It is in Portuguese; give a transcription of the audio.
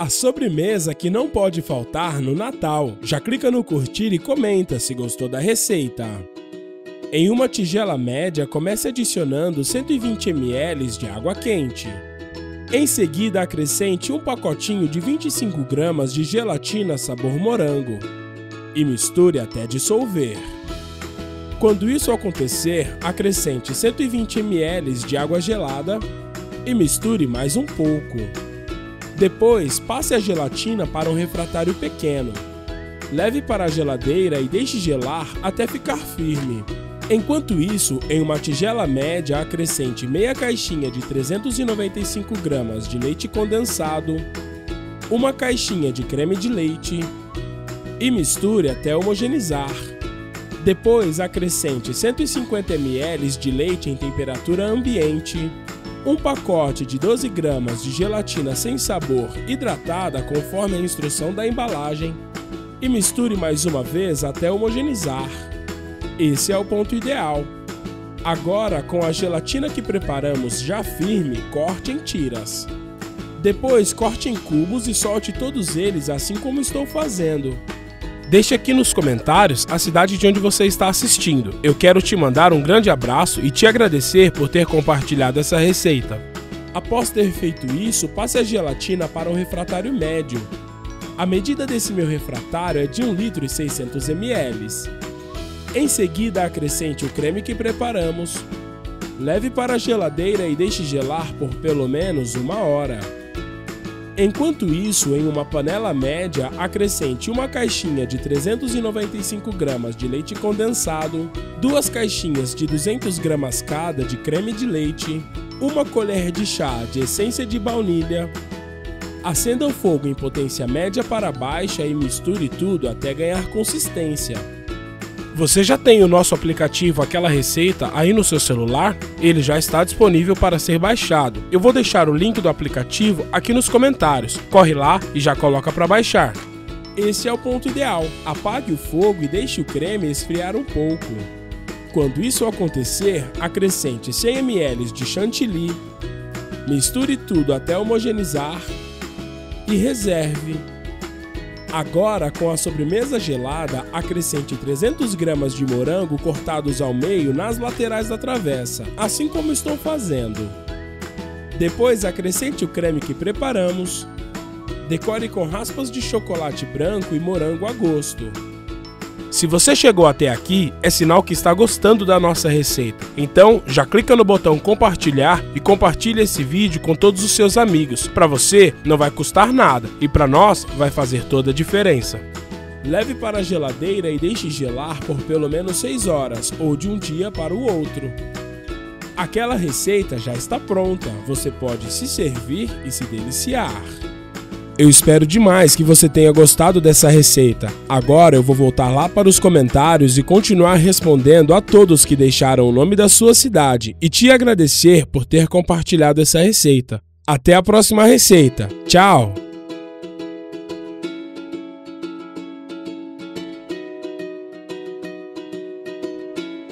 A sobremesa que não pode faltar no Natal. Já clica no curtir e comenta se gostou da receita. Em uma tigela média, comece adicionando 120 ml de água quente. Em seguida, acrescente um pacotinho de 25 gramas de gelatina sabor morango e misture até dissolver. Quando isso acontecer, acrescente 120 ml de água gelada e misture mais um pouco. Depois, passe a gelatina para um refratário pequeno. Leve para a geladeira e deixe gelar até ficar firme. Enquanto isso, em uma tigela média, acrescente meia caixinha de 395 gramas de leite condensado, uma caixinha de creme de leite e misture até homogeneizar. Depois, acrescente 150 ml de leite em temperatura ambiente um pacote de 12 gramas de gelatina sem sabor hidratada conforme a instrução da embalagem e misture mais uma vez até homogeneizar. Esse é o ponto ideal. Agora, com a gelatina que preparamos já firme, corte em tiras. Depois, corte em cubos e solte todos eles assim como estou fazendo. Deixe aqui nos comentários a cidade de onde você está assistindo. Eu quero te mandar um grande abraço e te agradecer por ter compartilhado essa receita. Após ter feito isso, passe a gelatina para um refratário médio. A medida desse meu refratário é de 1 litro e 600 ml. Em seguida, acrescente o creme que preparamos. Leve para a geladeira e deixe gelar por pelo menos uma hora. Enquanto isso, em uma panela média, acrescente uma caixinha de 395 gramas de leite condensado, duas caixinhas de 200 gramas cada de creme de leite, uma colher de chá de essência de baunilha. Acenda o fogo em potência média para baixa e misture tudo até ganhar consistência. Você já tem o nosso aplicativo Aquela Receita aí no seu celular? Ele já está disponível para ser baixado. Eu vou deixar o link do aplicativo aqui nos comentários. Corre lá e já coloca para baixar. Esse é o ponto ideal. Apague o fogo e deixe o creme esfriar um pouco. Quando isso acontecer, acrescente 100 ml de chantilly, misture tudo até homogeneizar e reserve. Agora, com a sobremesa gelada, acrescente 300 gramas de morango cortados ao meio nas laterais da travessa, assim como estou fazendo. Depois, acrescente o creme que preparamos. Decore com raspas de chocolate branco e morango a gosto. Se você chegou até aqui, é sinal que está gostando da nossa receita. Então, já clica no botão compartilhar e compartilhe esse vídeo com todos os seus amigos. Para você, não vai custar nada e para nós, vai fazer toda a diferença. Leve para a geladeira e deixe gelar por pelo menos 6 horas ou de um dia para o outro. Aquela receita já está pronta, você pode se servir e se deliciar. Eu espero demais que você tenha gostado dessa receita. Agora eu vou voltar lá para os comentários e continuar respondendo a todos que deixaram o nome da sua cidade e te agradecer por ter compartilhado essa receita. Até a próxima receita. Tchau!